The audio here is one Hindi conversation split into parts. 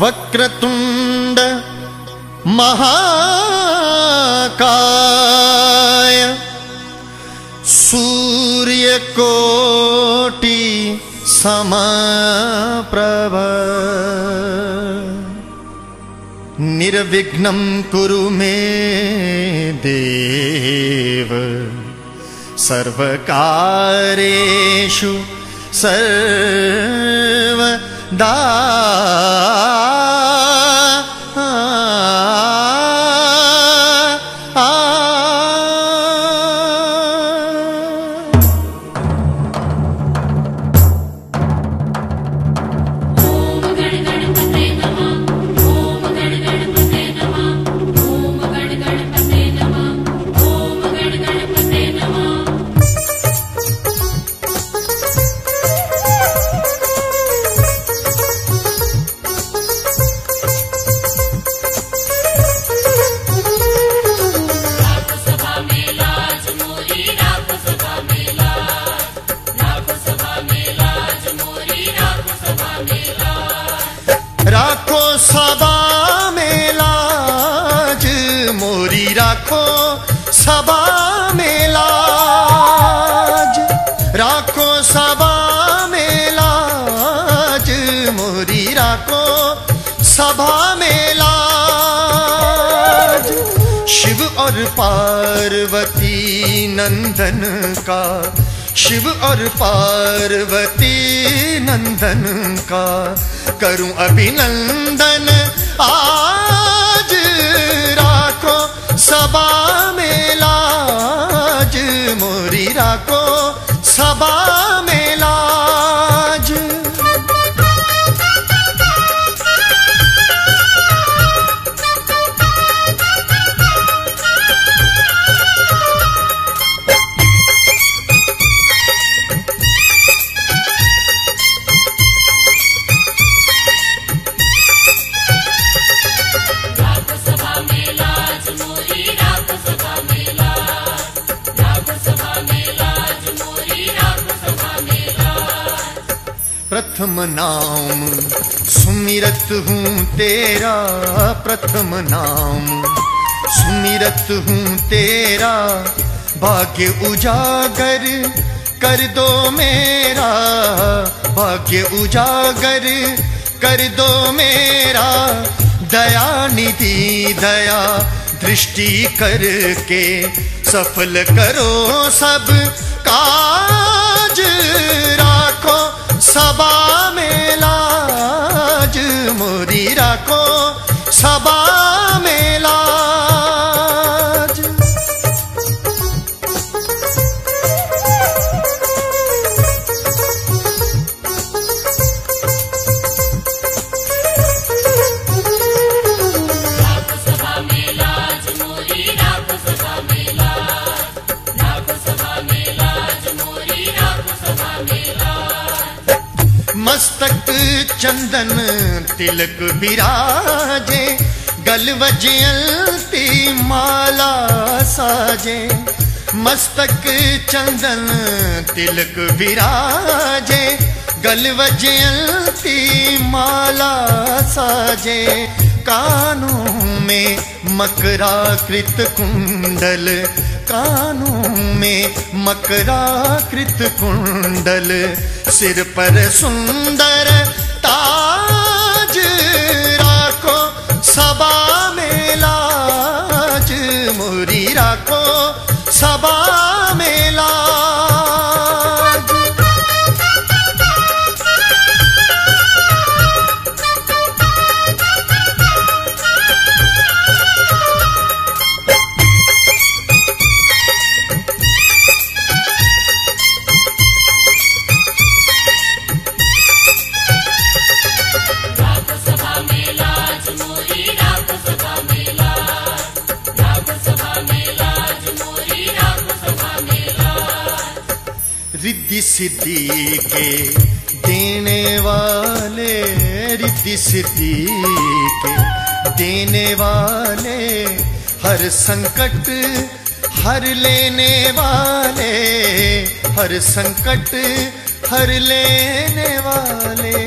वक्रतुण्ड महाकाय। सूर्यकोटि समप्रभ। निर्विघ्नं कुरु मे देव। सर्वकारेषु सर्वदा राखो, सभा मेलाज। मोरी राखो, सभा मेलाज। राखो सबा सभा मेलाज। मोरी राखो, सभा मेलाज। शिव और पार्वती नंदन का शिव और पार्वती नंदन का करूँ अभिनंदन। आज प्रथम नाम। सुमिरत हूँ तेरा प्रथम नाम। सुमिरत हूँ तेरा, भाग्य उजागर कर दो मेरा। भाग्य उजागर कर दो मेरा। दया निधि, दया दृष्टि करके सफल करो सब काज चंदन तिलक बिराजे विराजे गलवजयंती माला साजे। मस्तक चंदन तिलक विराजे गलवजयंती माला साजे। कानों में मकराकृत कुंडल, कानों में मकराकृत कुंडल। सिर पर सुंदर ताज राखो सभा मेलाज मोरी राखो सभा रिद्धि सिद्धि के देने वाले रिद्धि सिद्धि के देने वाले हर संकट, हर लेने वाले हर संकट, हर लेने वाले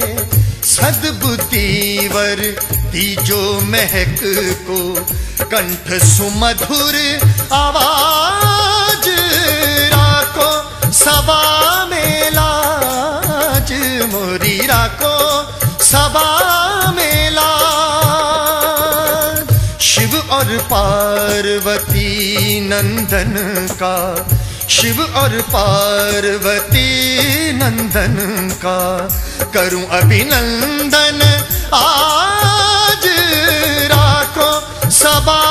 सदबुद्धिवर तीजो महक को, कंठ सुमधुर आवाज़ सभा में लाज मोरी राखो सभा में लाज शिव और पार्वती नंदन का, शिव और पार्वती नंदन का करूँ अभिनंदन। आज राखो सबा